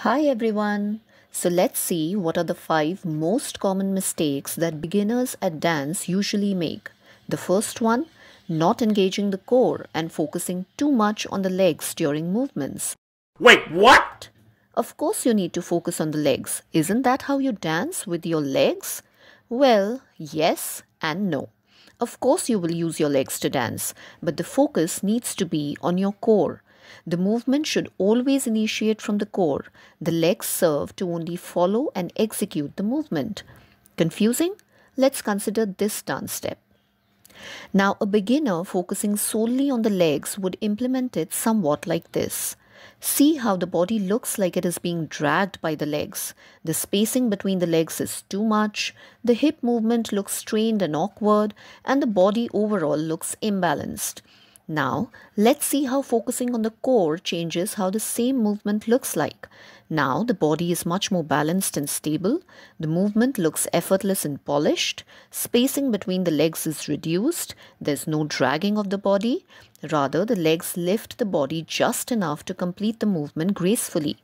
Hi everyone. So let's see what are the five most common mistakes that beginners at dance usually make. The first one, not engaging the core and focusing too much on the legs during movements. Wait, what? Of course you need to focus on the legs. Isn't that how you dance with your legs? Well, yes and no. Of course you will use your legs to dance, but the focus needs to be on your core. The movement should always initiate from the core. The legs serve to only follow and execute the movement. Confusing? Let's consider this dance step. Now, a beginner focusing solely on the legs would implement it somewhat like this. See how the body looks like it is being dragged by the legs. The spacing between the legs is too much, the hip movement looks strained and awkward, and the body overall looks imbalanced. Now, let's see how focusing on the core changes how the same movement looks like. Now, the body is much more balanced and stable. The movement looks effortless and polished. Spacing between the legs is reduced. There's no dragging of the body. Rather, the legs lift the body just enough to complete the movement gracefully.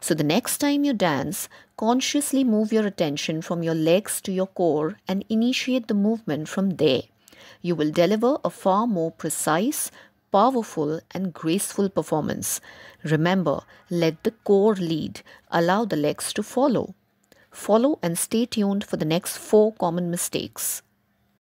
So, the next time you dance, consciously move your attention from your legs to your core and initiate the movement from there you will deliver a far more precise, powerful, and graceful performance. Remember, let the core lead, allow the legs to follow. Follow and stay tuned for the next four common mistakes.